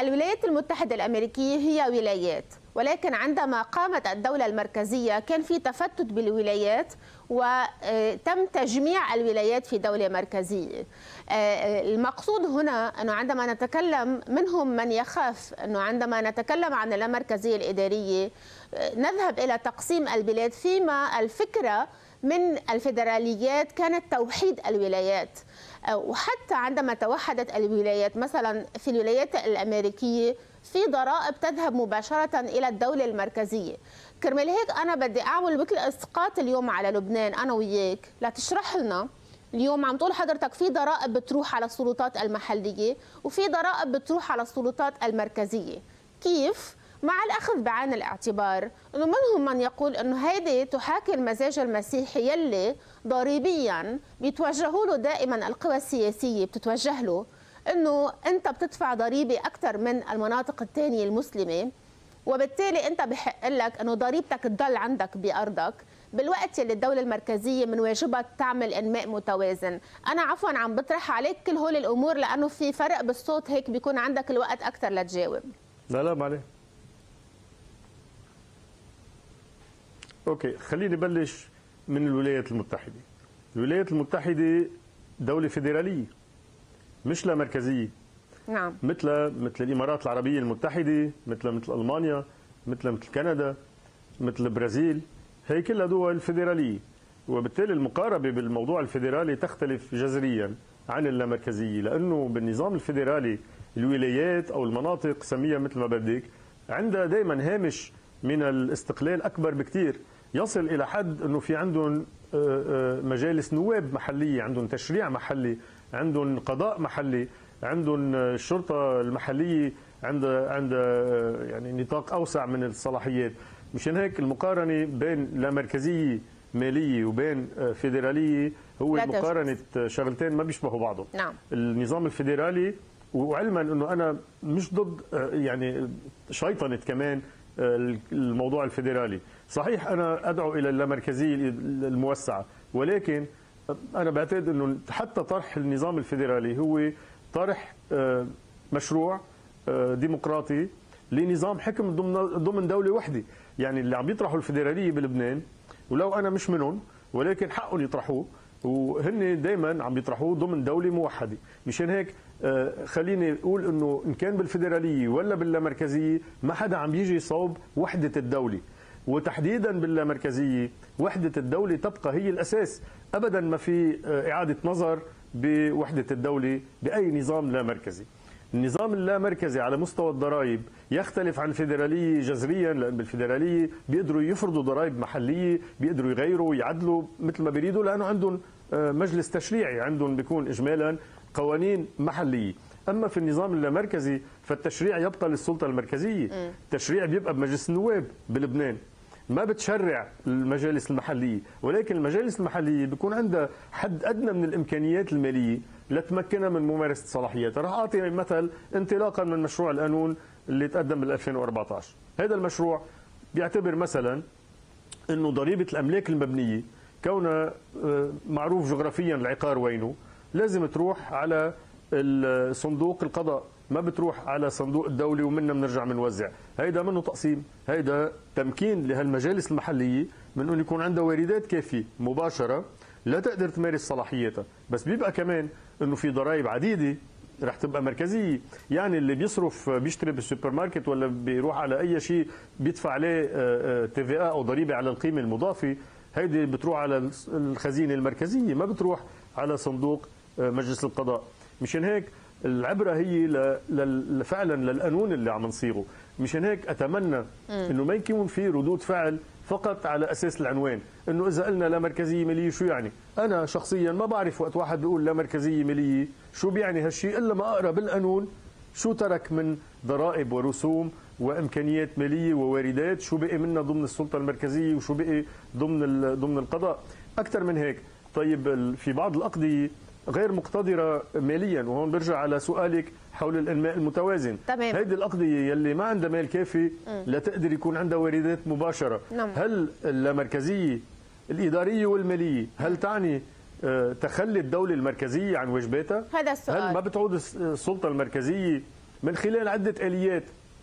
الولايات المتحدة الأمريكية هي ولايات ولكن عندما قامت الدولة المركزية كان في تفتت بالولايات وتم تجميع الولايات في دولة مركزية. المقصود هنا أنه عندما نتكلم منهم من يخاف أنه عندما نتكلم عن اللامركزية الإدارية نذهب إلى تقسيم البلاد فيما الفكرة من الفيدراليات كانت توحيد الولايات. وحتى عندما توحدت الولايات مثلا في الولايات الأمريكية في ضرائب تذهب مباشرة إلى الدولة المركزية. كرمال هيك أنا بدي أعمل مثل إسقاط اليوم على لبنان أنا وياك. لتشرح لنا. اليوم عم تقول حضرتك في ضرائب بتروح على السلطات المحلية وفي ضرائب بتروح على السلطات المركزية. كيف؟ مع الأخذ بعين الاعتبار أنه منهم من يقول أنه هيدي تحاكي المزاج المسيحي يلي ضريبيا بيتوجهوا له دائما القوى السياسية بتتوجه له أنه أنت بتدفع ضريبة أكثر من المناطق الثانية المسلمة وبالتالي أنت بحق لك أنه ضريبتك تضل عندك بأرضك بالوقت اللي الدولة المركزية من واجبها تعمل إنماء متوازن. أنا عفوا عم بطرح عليك كل هول الأمور لأنه في فرق بالصوت هيك بيكون عندك الوقت أكثر لتجاوب. لا لا معلش أوكي خليني بلش من الولايات المتحدة. الولايات المتحدة دولة فيدرالية مش لا مركزية. نعم. مثل مثل الإمارات العربية المتحدة مثل مثل ألمانيا مثل مثل كندا مثل البرازيل هي كلها دول فيدرالية. وبالتالي المقاربة بالموضوع الفيدرالي تختلف جذريا عن اللامركزيه لأنه بالنظام الفيدرالي الولايات أو المناطق سميها مثل ما بدك عندها دائما هامش من الاستقلال أكبر بكثير يصل إلى حد إنه في عندهم مجالس نواب محلية عندهم تشريع محلي عندهم قضاء محلي عندهم الشرطة المحلية عندها عندها يعني نطاق أوسع من الصلاحيات. مشان هيك المقارنة بين لا مركزية مالية وبين فيدرالية هو مقارنه شغلتين ما بيشبهوا بعضهم. نعم. النظام الفيدرالي وعلما إنه أنا مش ضد يعني شيطنة كمان الموضوع الفيدرالي. صحيح أنا أدعو إلى اللامركزيه الموسعة ولكن أنا بعتقد إنه حتى طرح النظام الفيدرالي هو طرح مشروع ديمقراطي لنظام حكم ضمن ضمن دولة وحدة. يعني اللي عم يطرحوا الفيدرالية بلبنان ولو أنا مش منهم ولكن حقهم يطرحوه وهن دائما عم يطرحوه ضمن دولة موحدة. مشان هيك خليني أقول إنه إن كان بالفيدرالية ولا باللامركزية ما حدا عم يجي صوب وحدة الدولة. وتحديدا باللامركزية وحدة الدولة تبقى هي الأساس. ابدا ما في إعادة نظر بوحدة الدولة بأي نظام لا مركزي النظام اللامركزي على مستوى الضرائب يختلف عن الفيدراليه جذريا لأن بالفيدراليه بيقدروا يفرضوا ضرائب محلية بيقدروا يغيروا ويعدلوا مثل ما بيريدوا لأنه عندهم مجلس تشريعي عندهم بيكون اجمالا قوانين محلية. أما في النظام اللامركزي فالتشريع يبقى للسلطه المركزية. التشريع بيبقى بمجلس النواب بلبنان. ما بتشرع المجالس المحلية ولكن المجالس المحلية بيكون عندها حد أدنى من الإمكانيات المالية لتمكنها من ممارسة صلاحياتها. رح أعطي مثل انطلاقا من مشروع القانون اللي تقدم بال 2014 هذا المشروع بيعتبر مثلا إنه ضريبة الأملاك المبنية كونها معروف جغرافيا العقار وينه لازم تروح على صندوق القضاء ما بتروح على صندوق الدولي ومنا بنرجع بنوزع. هيدا منه تقسيم. هيدا تمكين لهالمجالس المحلية من إنه يكون عندها واردات كافية مباشرة لا تقدر تمارس صلاحياتها بس بيبقى كمان إنه في ضرائب عديدة رح تبقى مركزية. يعني اللي بيصرف بيشتري بالسوبر ماركت ولا بيروح على أي شيء بيدفع عليه تي في أو ضريبة على القيمة المضافة هيدي بتروح على الخزينة المركزية ما بتروح على صندوق مجلس القضاء. مشان هيك العبرة هي ل... فعلا للقانون اللي عم نصيغه. مشان هيك أتمنى إنه ما يكون في ردود فعل فقط على أساس العنوان. إنه إذا قلنا لا مركزية مالية شو يعني؟ أنا شخصيا ما بعرف وقت واحد بيقول لا مركزية مالية. شو بيعني هالشيء إلا ما أقرأ بالقانون شو ترك من ضرائب ورسوم وإمكانيات مالية وواردات؟ شو بقي منها ضمن السلطة المركزية وشو بقي ضمن ضمن القضاء؟ أكثر من هيك. طيب في بعض الأقضية غير مقتدرة ماليا. وهون برجع على سؤالك حول الإنماء المتوازن. تمام. هيدي الاقضيه يلي ما عندها مال كافي لتقدر يكون عندها واردات مباشرة. نعم. هل اللامركزية الإدارية والمالية هل تعني تخلي الدولة المركزية عن واجباتها؟ هذا السؤال. هل ما بتعود السلطة المركزية من خلال عدة آليات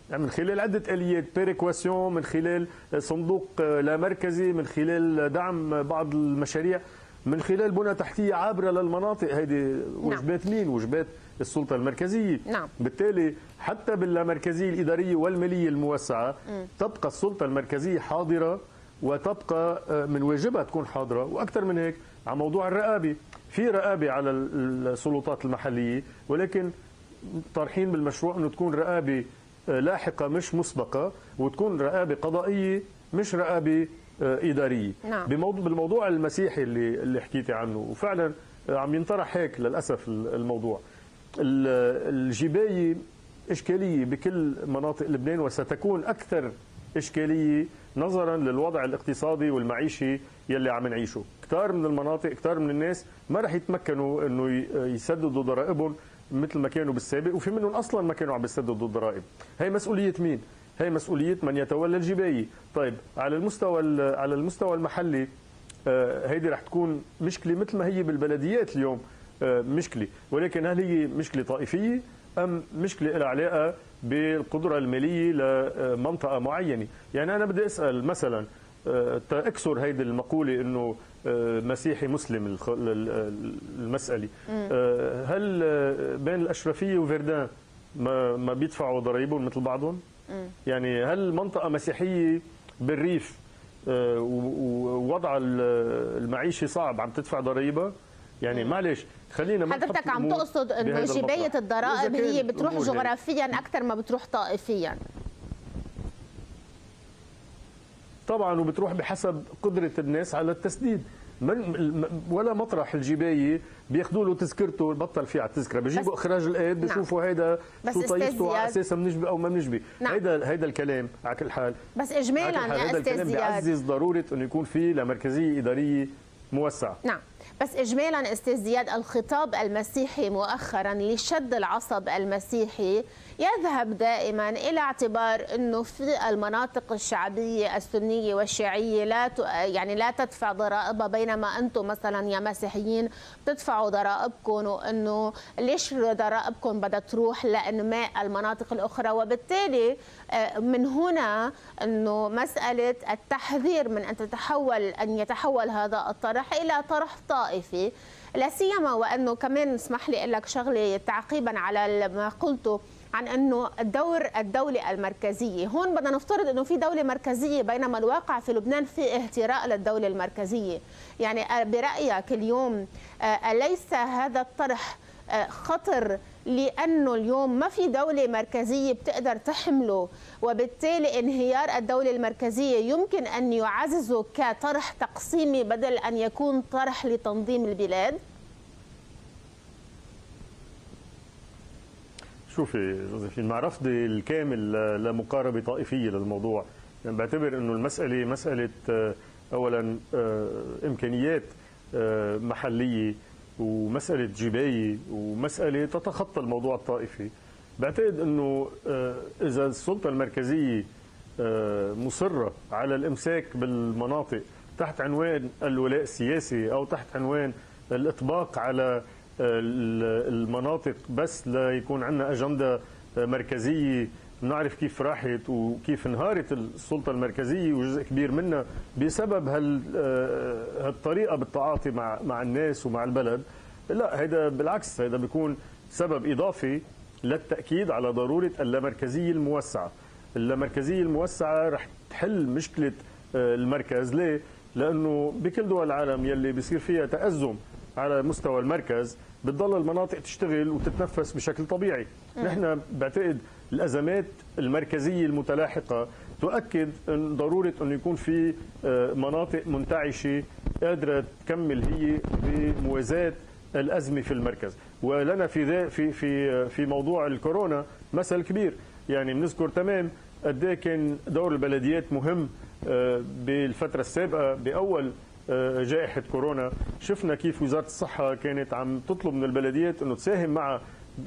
يعني من خلال عدة آليات بيريكواسيون من خلال صندوق لا مركزي من خلال دعم بعض المشاريع من خلال بنى تحتية عابرة للمناطق. هذه وجبات مين؟ وجبات السلطة المركزية. نعم. بالتالي حتى باللامركزية الإدارية والمالية الموسعة م. تبقى السلطة المركزية حاضرة وتبقى من واجبها تكون حاضرة. وأكثر من هيك على موضوع الرقابة. في رقابة على السلطات المحلية ولكن طارحين بالمشروع أنه تكون رقابة لاحقة مش مسبقة وتكون رقابة قضائية مش رقابة إدارية نعم. بموضوع بالموضوع المسيحي اللي اللي حكيتي عنه. وفعلا عم ينطرح هيك للأسف الموضوع. الجباية إشكالية بكل مناطق لبنان وستكون أكثر إشكالية نظرا للوضع الاقتصادي والمعيشي يلي عم نعيشه. كتار من المناطق كتار من الناس ما رح يتمكنوا إنه يسددوا ضرائبهم مثل ما كانوا بالسابق وفي منهم أصلا ما كانوا عم يسددوا الضرائب. هي مسؤولية مين؟ هي مسؤولية من يتولى الجبايه طيب على المستوى على المستوى المحلي هيدي رح تكون مشكلة مثل ما هي بالبلديات اليوم مشكلة. ولكن هل هي مشكلة طائفية أم مشكلة لها علاقة بالقدرة المالية لمنطقة معينة؟ يعني أنا بدي أسأل مثلا تأكسر هيدي المقولة إنه مسيحي مسلم المسألة. هل بين الأشرفية وفردان ما ما بيدفعوا ضرائبهم مثل بعضهم؟ يعني هل منطقة مسيحية بالريف ووضع المعيشي صعب عم تدفع ضرائبها؟ يعني معلش خلينا حضرتك عم تقصد إنه جبايه الضرائب هي بتروح جغرافيا أكثر ما بتروح طائفيا. طبعا وبتروح بحسب قدرة الناس على التسديد. ولا مطرح الجباية بياخذوا له تذكرته بطل فيه على التذكره بيجيبوا إخراج الايد بيشوفوا نعم. هيدا شو طايفته على أساسها بنجبي أو ما بنجبي نعم. هيدا هيدا الكلام على كل حال. بس اجمالا يا أستاذ زياد. بيعزز ضرورة إنه يكون في لمركزية إدارية موسعة. نعم. بس اجمالا أستاذ زياد الخطاب المسيحي مؤخرا لشد العصب المسيحي يذهب دائما إلى اعتبار إنه في المناطق الشعبية السنية والشيعية لا يعني لا تدفع ضرائبها بينما أنتم مثلا يا مسيحيين بتدفعوا ضرائبكم وإنه ليش ضرائبكم بدها تروح لانماء المناطق الأخرى؟ وبالتالي من هنا إنه مسألة التحذير من أن تتحول أن يتحول هذا الطرح إلى طرح طائفي. لا سيما وأنه كمان اسمح لي أقول لك شغلة تعقيبا على ما قلته عن أنه الدور الدولة المركزية، هون بدنا نفترض إنه في دولة مركزية بينما الواقع في لبنان في اهتراء للدولة المركزية، يعني برأيك اليوم أليس هذا الطرح خطر لأنه اليوم ما في دولة مركزية بتقدر تحمله وبالتالي انهيار الدولة المركزية يمكن أن يعززه كطرح تقسيمي بدل أن يكون طرح لتنظيم البلاد؟ شوفي جوزيفين مع رفضي الكامل لمقاربة طائفية للموضوع يعني بعتبر إنه المسألة مسألة اولا إمكانيات محلية ومسألة جباية ومسألة تتخطى الموضوع الطائفي. بعتقد إنه إذا السلطة المركزية مصرة على الإمساك بالمناطق تحت عنوان الولاء السياسي أو تحت عنوان الإطباق على المناطق بس ليكون عندنا أجندة مركزية نعرف كيف راحت وكيف انهارت السلطة المركزية وجزء كبير منها بسبب هالطريقة بالتعاطي مع مع الناس ومع البلد. لا هذا بالعكس هذا بيكون سبب إضافي للتأكيد على ضرورة اللامركزية الموسعة. اللامركزية الموسعة رح تحل مشكلة المركز. ليه؟ لأنه بكل دول العالم يلي بيصير فيها تأزم على مستوى المركز بتضل المناطق تشتغل وتتنفس بشكل طبيعي. نحن بعتقد الأزمات المركزية المتلاحقة تؤكد أن ضرورة انه يكون في مناطق منتعشة قادرة تكمل هي بموازاة الأزمة في المركز. ولنا في في في في موضوع الكورونا مثل كبير. يعني بنذكر تمام قد كان دور البلديات مهم بالفترة السابقة بأول جائحة كورونا. شفنا كيف وزارة الصحة كانت عم تطلب من البلديات أنه تساهم معها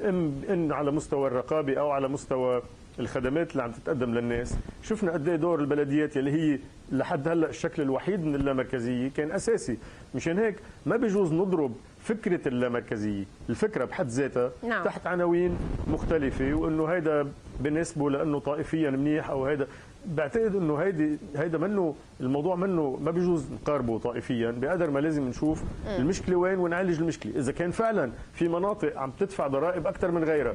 إن على مستوى الرقابة أو على مستوى الخدمات اللي عم تتقدم للناس. شفنا قد دور البلديات اللي هي لحد هلأ الشكل الوحيد من اللامركزية كان أساسي. مشان هيك ما بيجوز نضرب فكرة اللامركزية. الفكرة بحد ذاتها نعم. تحت عناوين مختلفة وإنه هيدا بنسبه لأنه طائفيا منيح أو هيدا بعتقد إنه هيدي هيدا منه الموضوع منه ما بيجوز نقاربه طائفيا. بقدر ما لازم نشوف المشكلة وين ونعالج المشكلة. إذا كان فعلا في مناطق عم تدفع ضرائب أكثر من غيرها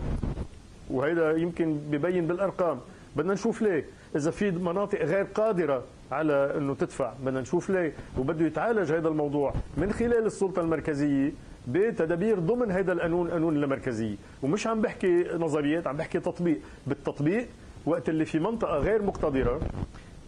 وهيدا يمكن ببين بالأرقام. بدنا نشوف ليه. إذا في مناطق غير قادرة على إنه تدفع بدنا نشوف ليه. وبده يتعالج هذا الموضوع من خلال السلطة المركزية بتدابير ضمن هذا القانون قانون اللامركزيه ومش عم بحكي نظريات عم بحكي تطبيق. بالتطبيق وقت اللي في منطقة غير مقتدرة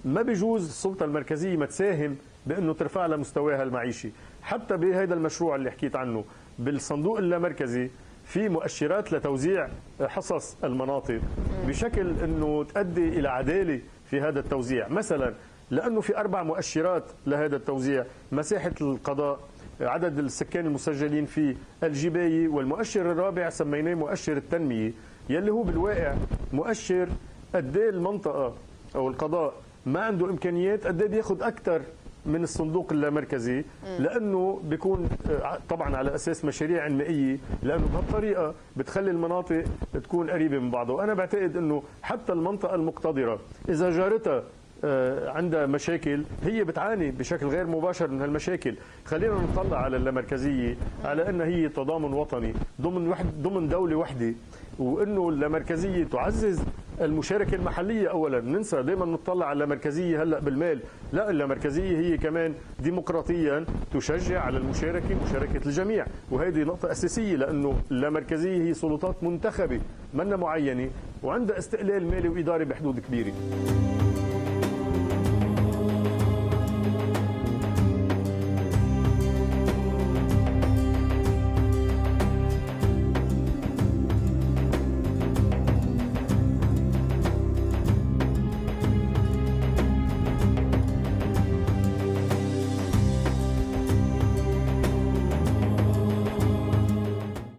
ما بيجوز السلطة المركزية ما تساهم بأنه ترفع لها مستواها المعيشي. حتى بهذا المشروع اللي حكيت عنه بالصندوق اللامركزي في مؤشرات لتوزيع حصص المناطق بشكل إنه تؤدي إلى عدالة في هذا التوزيع. مثلا لأنه في أربع مؤشرات لهذا التوزيع مساحة القضاء عدد السكان المسجلين فيه الجباية والمؤشر الرابع سميناه مؤشر التنمية. يلي هو بالواقع مؤشر قد إيه المنطقة أو القضاء ما عنده إمكانيات قد إيه بياخذ أكثر من الصندوق اللامركزي؟ لأنه بيكون آه، طبعا على أساس مشاريع انمائيه لأنه بهالطريقة بتخلي المناطق تكون قريبة من بعضها. وأنا بعتقد إنه حتى المنطقة المقتدرة إذا جارتها آه، عندها مشاكل هي بتعاني بشكل غير مباشر من هالمشاكل. خلينا نطلع على اللامركزية على إنها هي تضامن وطني ضمن وحد ضمن دولة وحدة. وإنه اللامركزية تعزز المشاركة المحلية اولا. ننسى دائما نطلع على اللامركزيه هلأ بالمال. لا اللامركزيه هي كمان ديمقراطيا تشجع على المشاركة مشاركة الجميع. وهذه نقطة أساسية لأنه اللامركزيه هي سلطات منتخبة منا معينة وعندها استقلال مالي وإداري بحدود كبيرة.